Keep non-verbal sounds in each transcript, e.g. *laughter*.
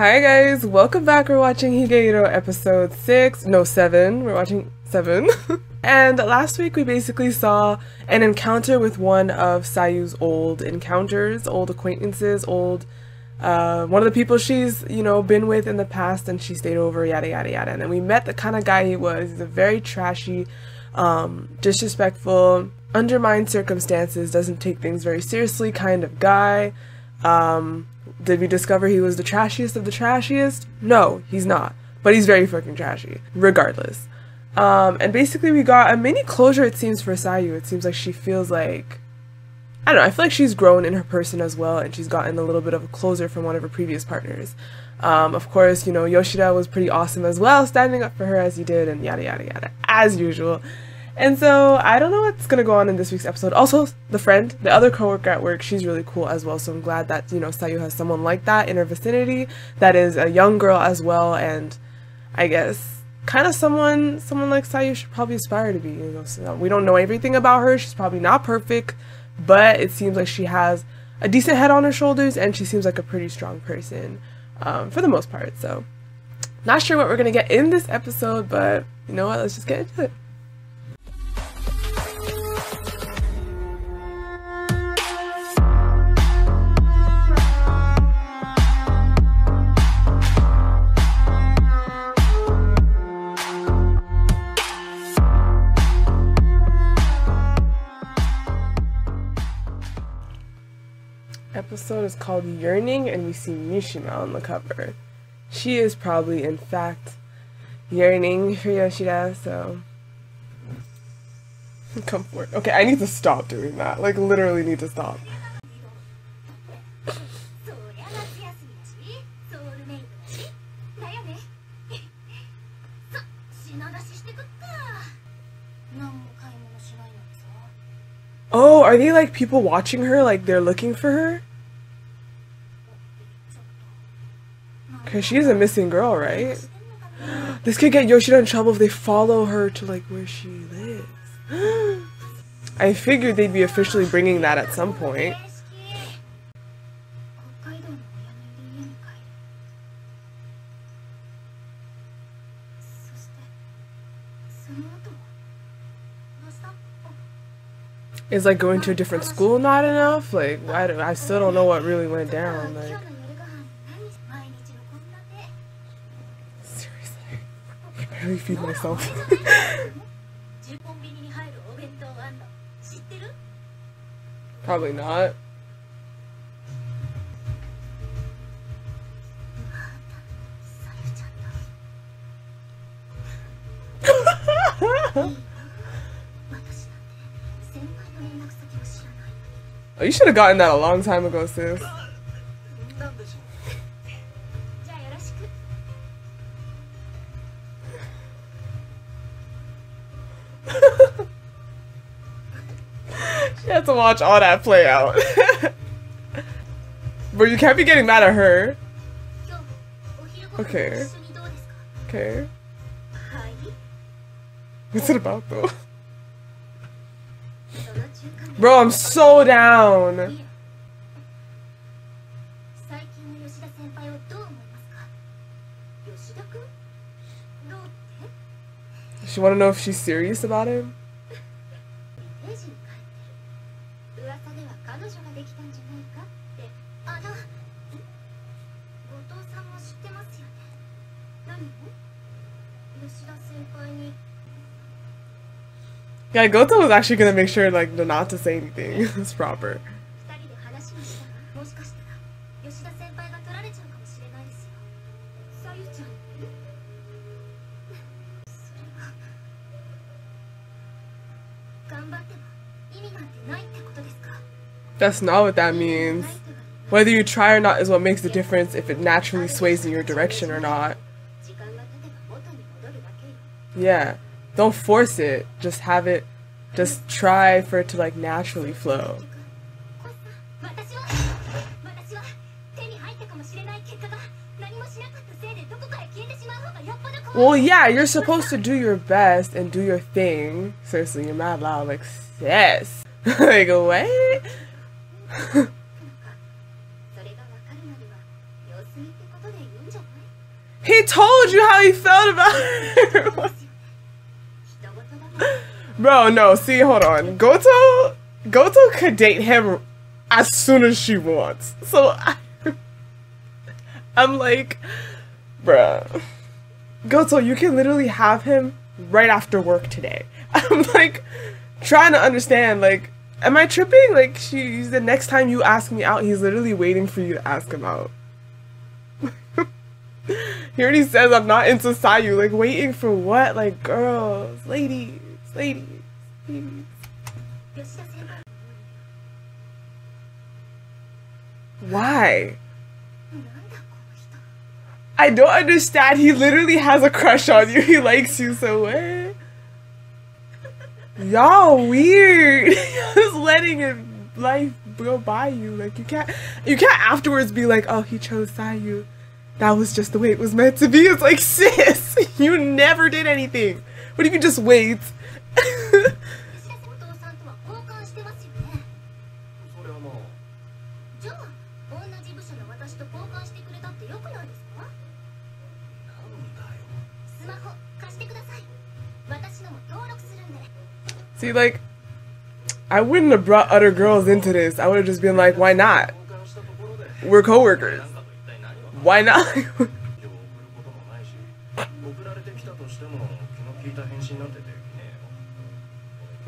Hi guys, welcome back. We're watching Higehiro episode 6, no 7. We're watching 7. *laughs* and last week we basically saw an encounter with one of Sayu's old encounters, old acquaintances, old uh, one of the people she's, you know, been with in the past and she stayed over, yada yada yada. And then we met the kind of guy he was. He's a very trashy, um, disrespectful, undermined circumstances, doesn't take things very seriously kind of guy. Um, did we discover he was the trashiest of the trashiest? No, he's not. But he's very fucking trashy, regardless. Um, and basically, we got a mini closure, it seems, for Sayu. It seems like she feels like. I don't know, I feel like she's grown in her person as well, and she's gotten a little bit of a closure from one of her previous partners. Um, of course, you know, Yoshida was pretty awesome as well, standing up for her as he did, and yada yada yada, as usual. And so I don't know what's gonna go on in this week's episode. Also, the friend, the other coworker at work, she's really cool as well. So I'm glad that you know Sayu has someone like that in her vicinity that is a young girl as well, and I guess kind of someone someone like Sayu should probably aspire to be. You know, so we don't know everything about her. She's probably not perfect, but it seems like she has a decent head on her shoulders, and she seems like a pretty strong person um, for the most part. So not sure what we're gonna get in this episode, but you know what? Let's just get into it. Episode is called Yearning, and we see Mishima on the cover. She is probably, in fact, yearning for Yoshida, so. Come forward. Okay, I need to stop doing that. Like, literally need to stop. Oh, are they like people watching her? Like they're looking for her? Cause she's a missing girl, right? This could get Yoshida in trouble if they follow her to like where she lives. *gasps* I figured they'd be officially bringing that at some point. Is like going to a different school not enough? Like I, I still don't know what really went down. Like seriously, I barely feed myself. *laughs* Probably not. *laughs* Oh, you should have gotten that a long time ago, sis. Had to watch all that play out. *laughs* but you can't be getting mad at her. Okay. Okay. What's it about though? Bro, I'm so down. She want to know if she's serious about him? Yeah, Goto was actually gonna make sure like not to say anything. *laughs* it's proper. That's not what that means. Whether you try or not is what makes the difference if it naturally sways in your direction or not. Yeah. Don't force it. Just have it. Just try for it to like naturally flow. Well, yeah, you're supposed to do your best and do your thing. Seriously, you're mad loud. Like, yes. *laughs* like, what? *laughs* He told you how he felt about her. *laughs* Bro, no, see, hold on. Goto Goto could date him as soon as she wants. So I, *laughs* I'm like, bruh. Goto, you can literally have him right after work today. *laughs* I'm like trying to understand, like, am I tripping? Like, she's the next time you ask me out, he's literally waiting for you to ask him out. *laughs* he already says I'm not into Sayu. Like, waiting for what? Like, girls, ladies, ladies, ladies. Why? I don't understand. He literally has a crush on you. He likes you, so what? Y'all weird. *laughs* Just letting it life go by you. Like you can't you can't afterwards be like, oh he chose Sayu. That was just the way it was meant to be. It's like *laughs* sis, you never did anything. What if you just wait? *laughs* See, like, I wouldn't have brought other girls into this. I would have just been like, why not? We're coworkers. Why not? *laughs* *laughs*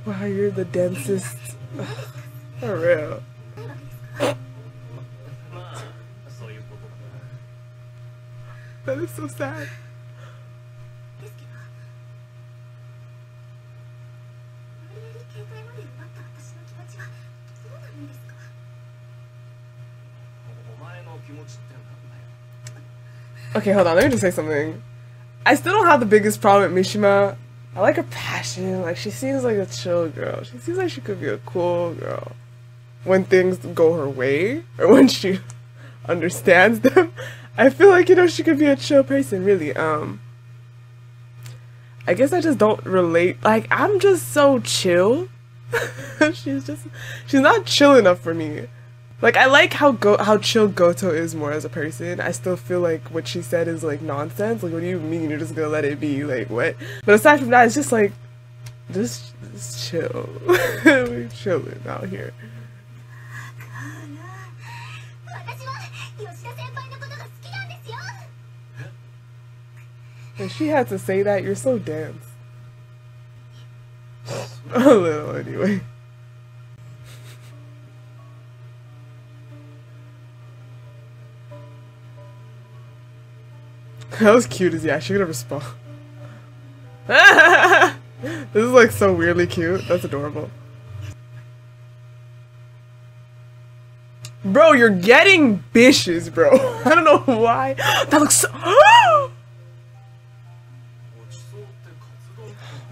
Wow, you're the densest. *sighs* For real. That is so sad. Okay, hold on, let me just say something. I still don't have the biggest problem with Mishima I like her passion. Like, she seems like a chill girl. She seems like she could be a cool girl when things go her way or when she *laughs* understands them. I feel like, you know, she could be a chill person, really. Um, I guess I just don't relate. Like, I'm just so chill. *laughs* she's just, she's not chill enough for me. Like I like how go how chill Goto is more as a person. I still feel like what she said is like nonsense. Like what do you mean you're just gonna let it be? Like what? But aside from that, it's just like just, just chill. *laughs* We're chilling out here. And she had to say that, you're so dense. *laughs* A little anyway. *laughs* That was cute as yeah, she gonna respond. *laughs* this is like so weirdly cute. That's adorable. Bro, you're getting bitches, bro. *laughs* I don't know why. That looks so- *gasps*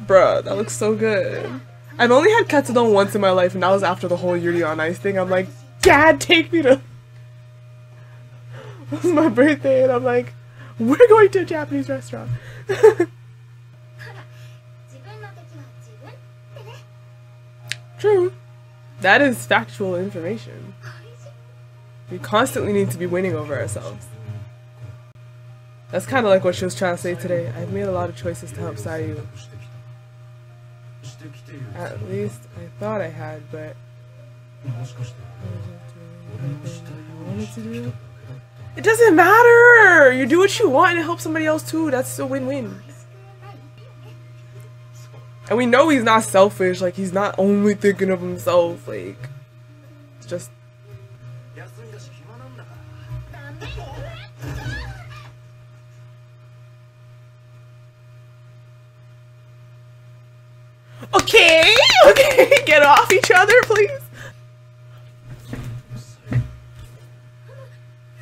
Bruh, that looks so good. I've only had katsudon once in my life, and that was after the whole Yuri on Ice thing. I'm like, Dad, take me to- It was my birthday, and I'm like, we're going to a Japanese restaurant. *laughs* True. That is factual information. We constantly need to be winning over ourselves. That's kind of like what she was trying to say today. I've made a lot of choices to help Sayu. At least I thought I had, but... I wanted to do it doesn't matter! You do what you want and it helps somebody else too. That's a win-win. And we know he's not selfish. Like, he's not only thinking of himself. Like, it's just... Okay! *laughs* Okay! Get off each other, please!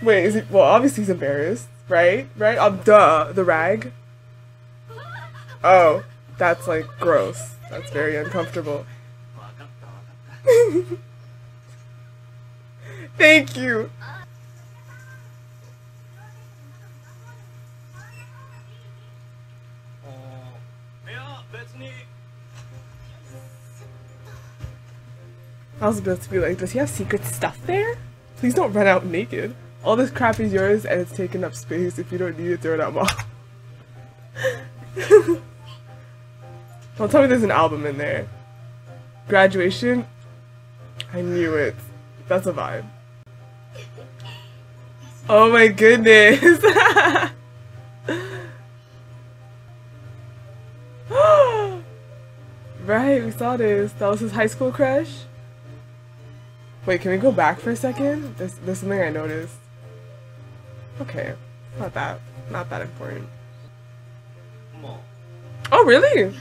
Wait, is he? Well, obviously he's embarrassed, right? Right? Um, duh, the rag. Oh, that's like gross. That's very uncomfortable. *laughs* Thank you. I was about to be like, does he have secret stuff there? Please don't run out naked all this crap is yours and it's taking up space. If you don't need it, throw it out, mom. don't tell me there's an album in there. Graduation. I knew it. That's a vibe. Oh my goodness. *laughs* right, we saw this. That was his high school crush. Wait, can we go back for a second? There's, there's something I noticed. Okay, not that, not that important. Oh, really?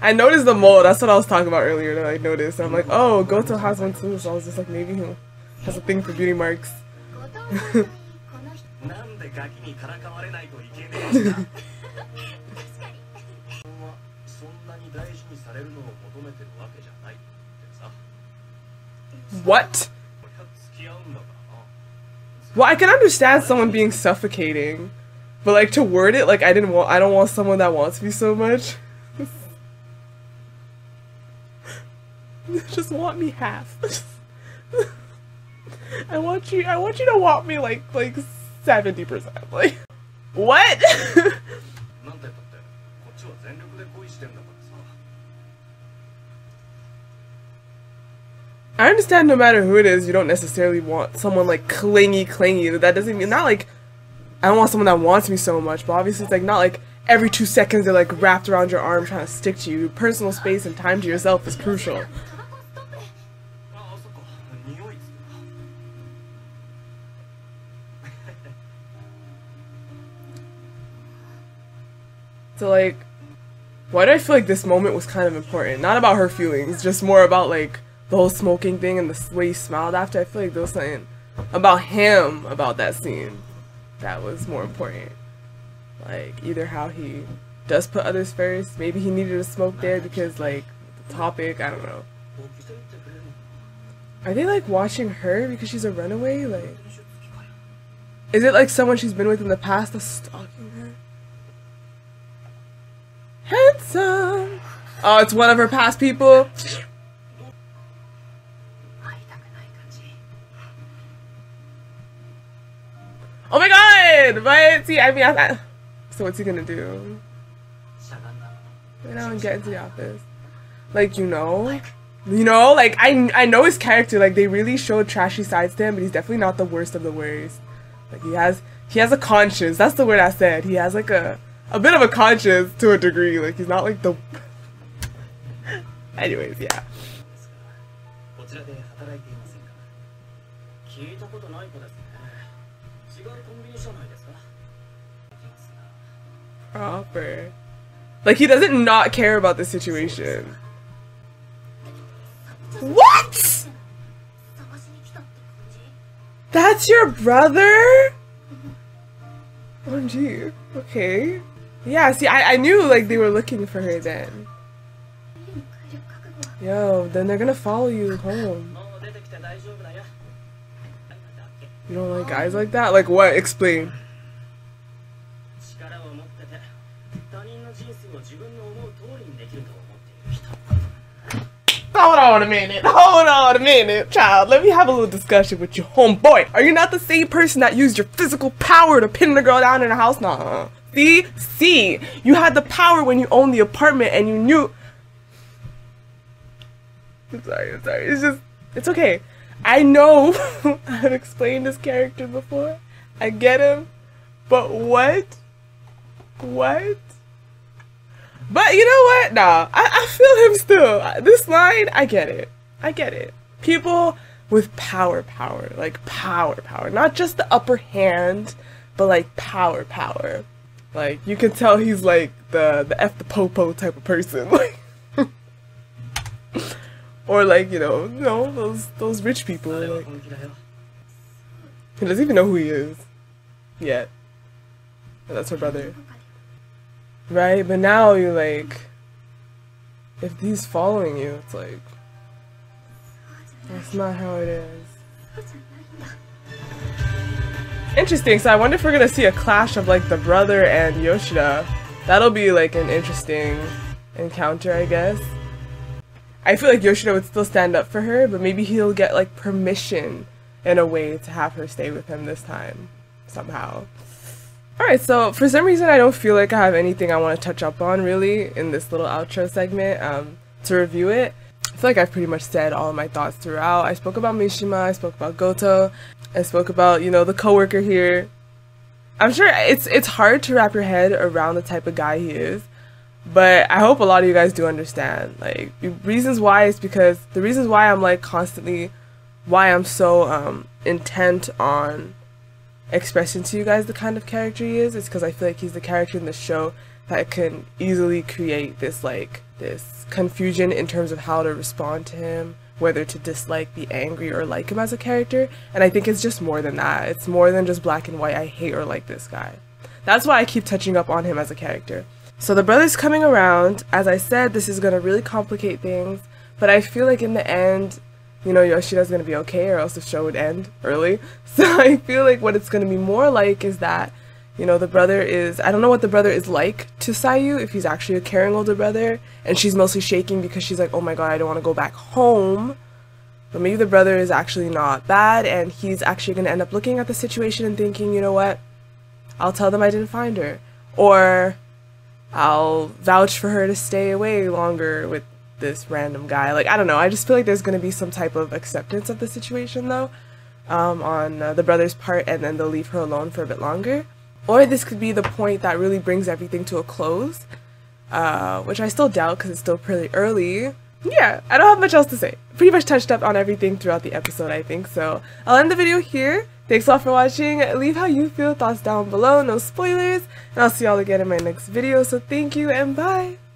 I noticed the mole. That's what I was talking about earlier that I noticed. I'm like, oh, Goto has one too. So I was just like, maybe he has a thing for beauty marks. *laughs* *laughs* *laughs* What? Well, I can understand someone being suffocating, but like to word it like I didn't want I don't want someone that wants me so much. *laughs* Just want me half. *laughs* I want you I want you to want me like like 70% like *laughs* what? I understand no matter who it is, you don't necessarily want someone like clingy, clingy. That doesn't mean not like I don't want someone that wants me so much, but obviously it's like not like every two seconds they're like wrapped around your arm trying to stick to you. Personal space and time to yourself is crucial. So like, why do I feel like this moment was kind of important? Not about her feelings, just more about like the whole smoking thing and the way he smiled after, I feel like there was something about him about that scene that was more important. Like, either how he does put others first, maybe he needed to smoke there because, like, the topic, I don't know. Are they, like, watching her because she's a runaway? Like, is it like someone she's been with in the past that's stalking her? Handsome! Oh, it's one of her past people. did, but see, I mean, I, I, so what's he gonna do? You know, get into the office. Like, you know? You know, like, I, I know his character. Like, they really show trashy sides to him, but he's definitely not the worst of the worst. Like, he has, he has a conscience. That's the word I said. He has, like, a, a bit of a conscience to a degree. Like, he's not, like, the... *laughs* Anyways, yeah. proper. Like he doesn't not care about the situation. What? That's your brother? OMG. Okay. Yeah, see, I, I knew, like, they were looking for her then. Yo, then they're gonna follow you home. You don't like guys like that? Like what? Explain. Hold on a minute. Hold on a minute, child. Let me have a little discussion with you, homeboy. Are you not the same person that used your physical power to pin the girl down in the house? Nah. See? See? You had the power when you owned the apartment and you knew. I'm sorry, I'm sorry. It's just. It's okay. I know *laughs* I've explained this character before. I get him. But what? What? But you know what? Nah, I, I feel him still. This line, I get it. I get it. People with power, power, like power, power, not just the upper hand, but like power, power. Like you can tell he's like the the f the popo type of person, *laughs* like. or like you know, you know those those rich people. Like, he doesn't even know who he is yet. That's her brother. Right? But now you like if he's following you, it's like that's not how it is. Interesting, so I wonder if we're gonna see a clash of like the brother and Yoshida. That'll be like an interesting encounter, I guess. I feel like Yoshida would still stand up for her, but maybe he'll get like permission in a way to have her stay with him this time somehow. Alright, so for some reason I don't feel like I have anything I want to touch up on really in this little outro segment um, to review it. I feel like I've pretty much said all my thoughts throughout. I spoke about Mishima, I spoke about Goto, I spoke about, you know, the coworker here. I'm sure it's it's hard to wrap your head around the type of guy he is. But I hope a lot of you guys do understand. Like the reasons why is because the reasons why I'm like constantly why I'm so um intent on expressing to you guys the kind of character he is is because I feel like he's the character in the show that can easily create this like this confusion in terms of how to respond to him, whether to dislike, be angry, or like him as a character. And I think it's just more than that. It's more than just black and white. I hate or like this guy. That's why I keep touching up on him as a character. So the brother's coming around. As I said, this is gonna really complicate things, but I feel like in the end, you know, Yoshida's gonna be okay, or else the show would end early. *laughs* So I feel like what it's gonna be more like is that, you know, the brother is I don't know what the brother is like to Sayu, if he's actually a caring older brother, and she's mostly shaking because she's like, oh my god, I don't wanna go back home. But maybe the brother is actually not bad, and he's actually gonna end up looking at the situation and thinking, you know what, I'll tell them I didn't find her. Or I'll vouch for her to stay away longer with this random guy. Like, I don't know. I just feel like there's going to be some type of acceptance of the situation, though, um, on uh, the brother's part, and then they'll leave her alone for a bit longer. Or this could be the point that really brings everything to a close, uh, which I still doubt because it's still pretty early. Yeah, I don't have much else to say. Pretty much touched up on everything throughout the episode, I think. So I'll end the video here. Thanks a lot for watching. Leave how you feel, thoughts down below, no spoilers, and I'll see y'all again in my next video. So thank you and bye!